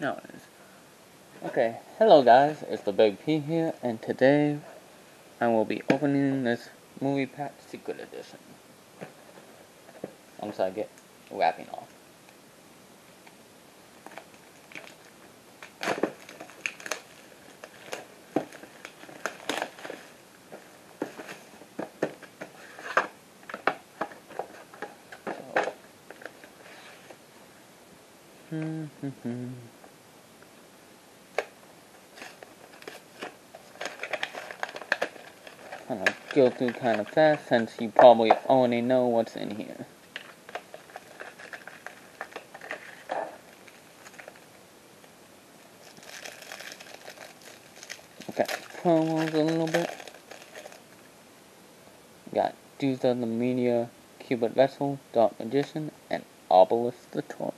No, it is. Okay, hello guys, it's the Big P here, and today I will be opening this Movie Pack Secret Edition. Once I get wrapping off. Hmm, I'm gonna go through kind of fast since you probably already know what's in here. Okay, promos a little bit. Got Dues of the Media, Cubic Vessel, Dark Magician, and Obelisk the Tormentor.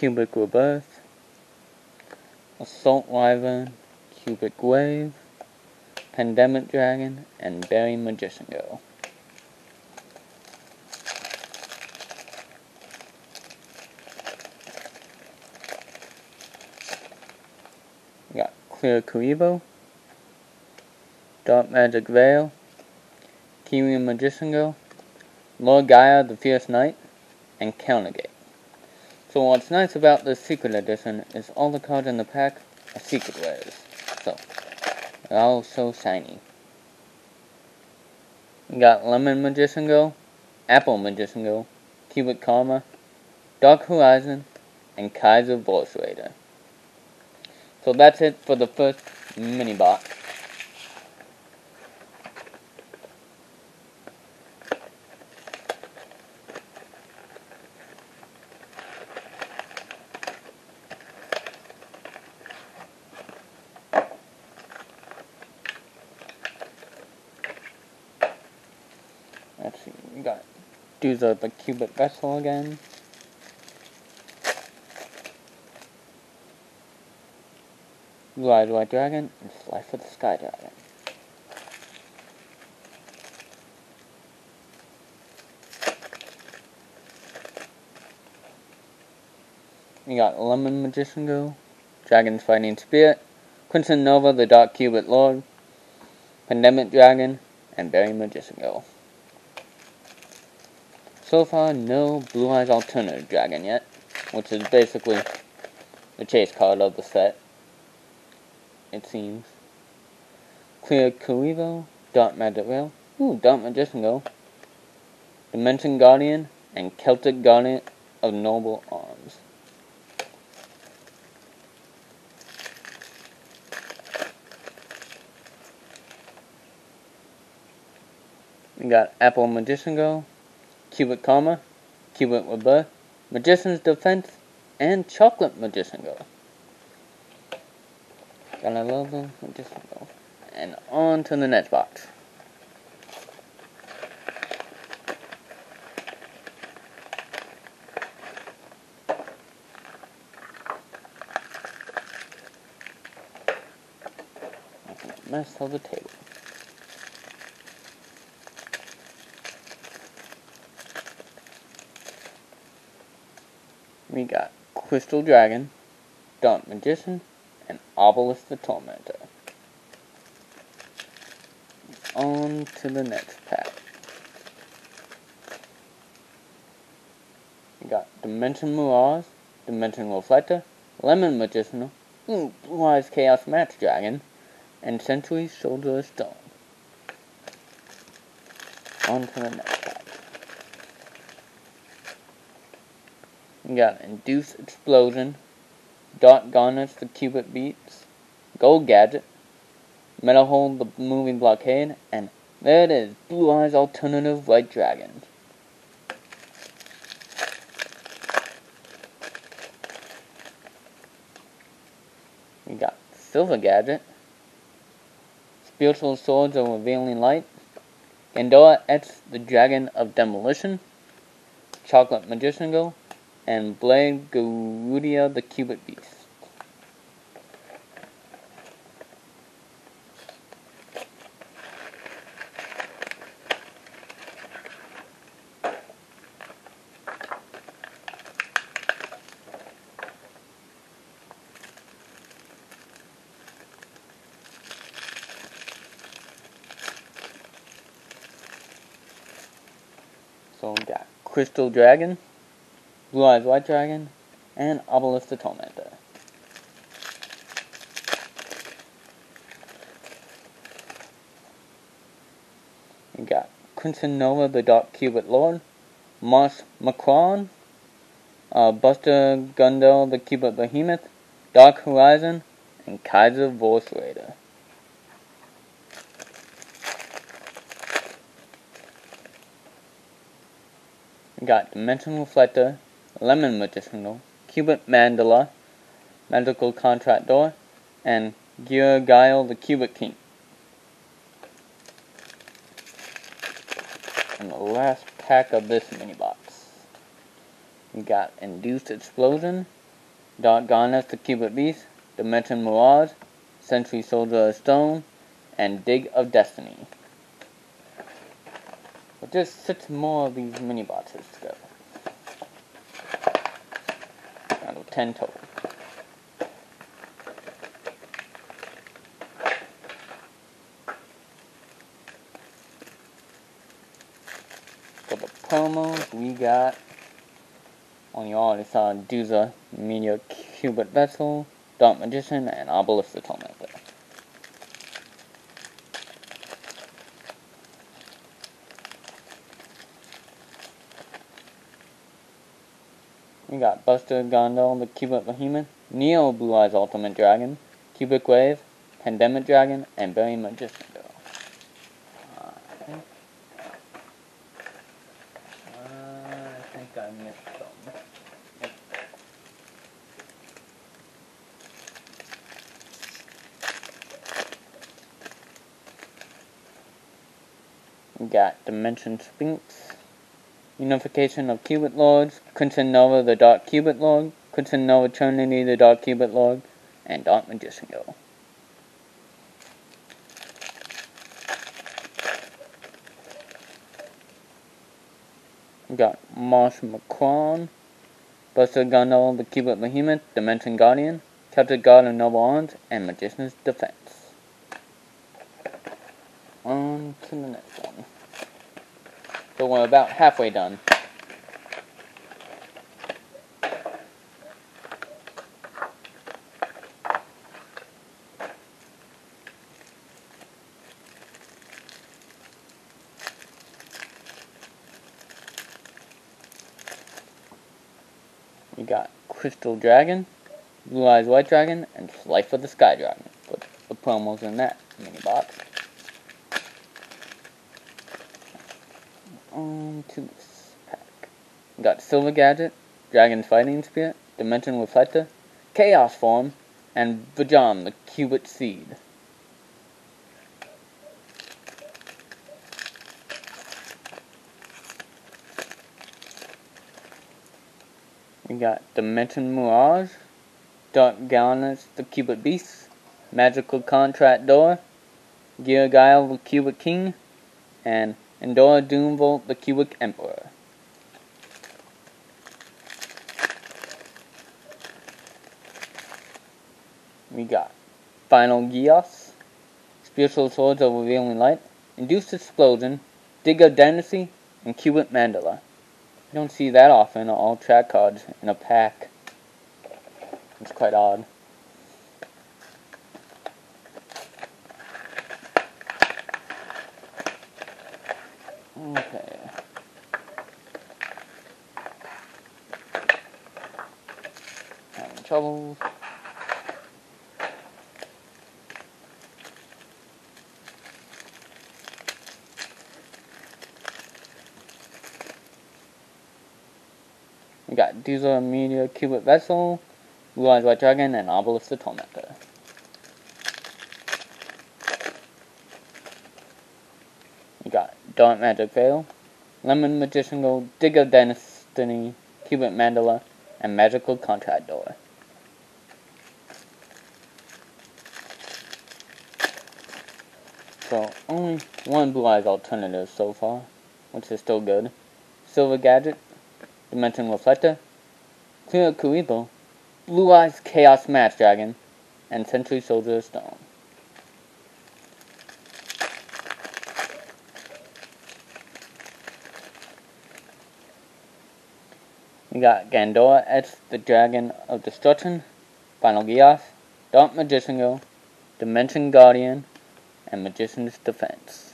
Cubic Rebirth, Assault Wyvern, Cubic Wave, Pandemic Dragon, and Berry Magician Girl. We got Clear Kuriboh, Dark Magic Veil, Kiwi Magician Girl, Lord Gaia the Fierce Knight, and Countergate. So what's nice about this secret edition is all the cards in the pack are secret rares. So they're all so shiny. We got Lemon Magician Girl, Apple Magician Girl, Cubic Karma, Dark Horizon, and Kaiser Vorse Raider. So that's it for the first mini box. Let's see, we got do the, the cubic vessel again. Eyed White Dragon and Fly for the Sky Dragon. We got Lemon Magician Girl, Dragon's Fighting Spirit, Quinton Nova the Dark Cubic Lord, Pandemic Dragon, and Berry Magician Girl. So far, no Blue Eyes Alternative Dragon yet, which is basically the chase card of the set, it seems. Clear Kuriboh, Dark Magic Rail, ooh, Dark Magician Girl, Dimension Guardian, and Celtic Guardian of Noble Arms. We got Apple Magician Girl, Cubic Rebirth, Magician's Defense, and Chocolate Magician Girl. Gotta love the Magician Girl. And on to the next box. Mess of the table. We got Crystal Dragon, Dark Magician, and Obelisk the Tormentor. On to the next pack. We got Dimension Mirage, Dimension Reflector, Lemon Magician, Blue Eyes Chaos MAX Dragon, and Sentry Soldier Stone. On to the next We got Induce Explosion, Dark Garnex the Cubic Beast, Gold Gadget, Metal Hold the Moving Blockade, and there it is, Blue Eyes Alternative White Dragon. We got Silver Gadget, Spiritual Swords of Revealing Light, Gandora X the Dragon of Demolition, Chocolate Magician Girl, and blame Garoodia the Cubic Beast. So we got Crystal Dragon. Blue Eyes White Dragon, and Obelisk the Tormentor. We got Crimson Nova the Dark Cubic Lord, Moss Macron, uh, Buster Gundil the Cubic Behemoth, Dark Horizon, and Kaiser Vorse Raider. We got Dimension Reflector, Lemon Medicinal, Cubic Mandala, Magical Contract Door, and Geira Guile the Cubic King. And the last pack of this mini box. We got Induced Explosion, Dark Goddess the Cubic Beast, Dimension Mirage, Sentry Soldier of Stone, and Dig of Destiny. But just six more of these mini boxes together. Of ten total. For the promos, we got on you already saw Duza, Meteor Cubic Vessel, Dark Magician, and Obelisk the Tormentor. We got Buster Gundil, the Cubic Behemoth, Neo Blue Eyes Ultimate Dragon, Cubic Wave, Pandemic Dragon, and Berry Magician Girl. Uh, I think I missed some. We got Dimension Sphinx, Unification of Cubic Lords, Crimson Nova the Dark Cubic Lord, Crimson Nova Trinity the Dark Cubic Lord, and Dark Magician Girl. We got Marsh Macron, Buster Gundil the Cubic Behemoth, Dimension Guardian, Captain God of Noble Arms, and Magician's Defense. On to the next one. So we're about halfway done. We got Crystal Dragon, Blue Eyes White Dragon, and Life of the Sky Dragon. Put the promos in that mini box. On to this pack. Got Silver Gadget, Dragon Fighting Spirit, Dimension Reflector, Chaos Form, and Vijam, the Cubic Seed. We got Dimension Mirage, Dark Gallinus, the Cubic Beast, Magical Contract Door, Geira Guile, the Cubic King, and Endora Doomvolt, the Cubic Emperor. We got Final Geas, Spiritual Swords of Revealing Light, Induced Explosion, Dig of Dynasty, and Cubic Mandala. You don't see that often, all track cards in a pack. It's quite odd. We got Diesel Meteor Cubic Vessel, Blue Eyes White Dragon, and Obelisk the Tormentor. We got Dark Magic Veil, Lemon Magician Gold, Dig of Destiny, Cubic Mandala, and Magical Contract Door. So, only one Blue Eyes alternative so far, which is still good. Silver Gadget, Dimension Reflector, Clear Kuriboh, Blue Eyes Chaos MAX Dragon, and Sentry Soldier Stone. We got Gandora X, the Dragon of Destruction, Final Geas, Dark Magician Girl, Dimension Guardian, and Magician's Defense.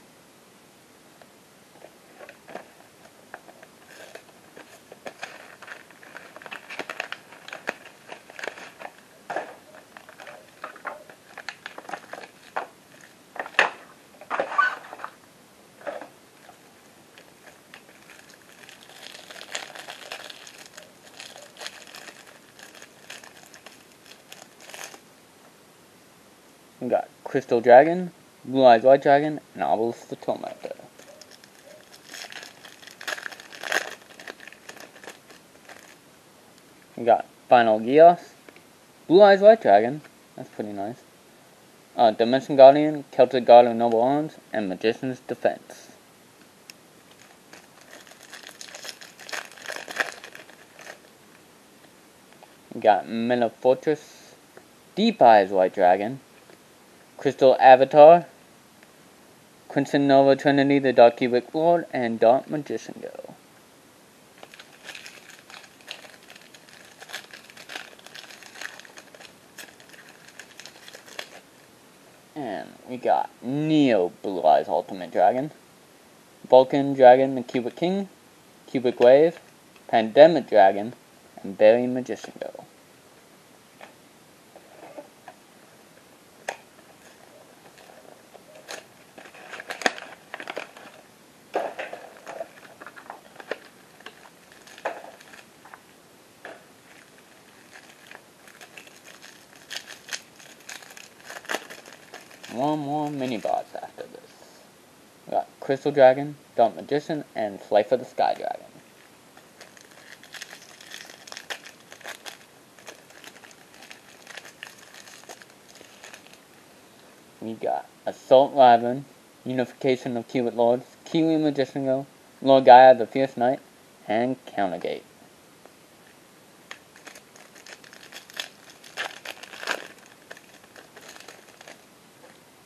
We got Crystal Dragon, Blue Eyes White Dragon, and Obelisk the Tormentor. We got Final Geas, Blue Eyes White Dragon, that's pretty nice. Uh, Dimension Guardian, Celtic God of Noble Arms, and Magician's Defense. We got Mana Fortress, Deep Eyes White Dragon, Crystal Avatar, Crimson Nova Trinity, the Dark Cubic Lord, and Dark Magician Go. And we got Neo Blue Eyes Ultimate Dragon, Vulcan Dragon, the Cubic King, Cubic Wave, Pandemic Dragon, and Berry Magician Go. one more mini boss after this. We got Crystal Dragon, Dark Magician, and Flight of the Sky Dragon. We got Assault Raven, Unification of Cubic Lords, Kiwi Magician Lord Gaia the Fierce Knight, and Countergate.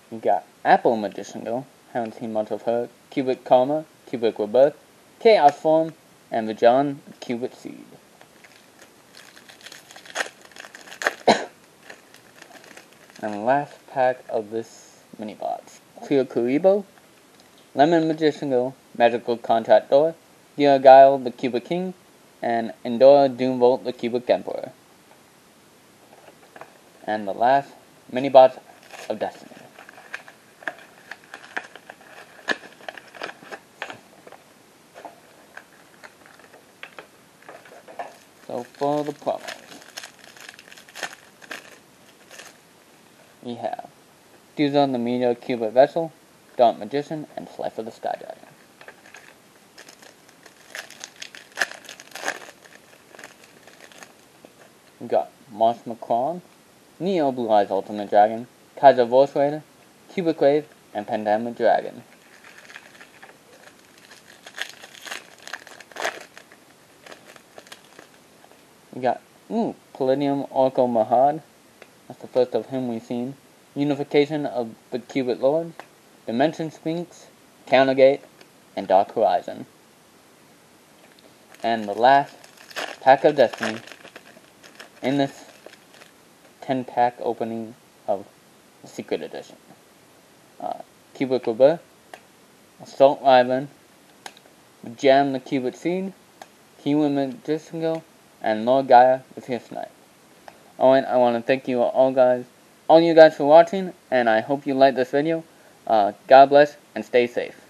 We got Apple Magician haven't seen much of her, Cubic Karma, Cubic Rebirth, Chaos Form, and the John Cubic Seed. and last pack of this mini box. Clear Kuriboh, Lemon Magician Girl, Magical Contract Door, Guile the Cubic King, and Endora Doomvolt the Cubic Emperor. And the last mini box of Destiny. So for the promos, we have on the Meteor Cubic Vessel, Dark Magician, and Flight for the Sky Dragon. We got Moss Macron, Neo Blue Eyes Ultimate Dragon, Kaiser Vorse Raider, Cubic Wave, and Pandemic Dragon. We got, ooh, Palladium Oracle Mahad. That's the first of him we've seen. Unification of the Cubic Lords. Dimension Sphinx. Countergate. And Dark Horizon. And the last pack of Destiny in this 10 pack opening of the Secret Edition. Uh, Cubic Rebirth. Assault Wyvern. Jam the Cubic Seed. Magician Go and Lord Gaia with his tonight. Alright, I want to thank you all guys, all you guys for watching, and I hope you like this video. Uh, God bless, and stay safe.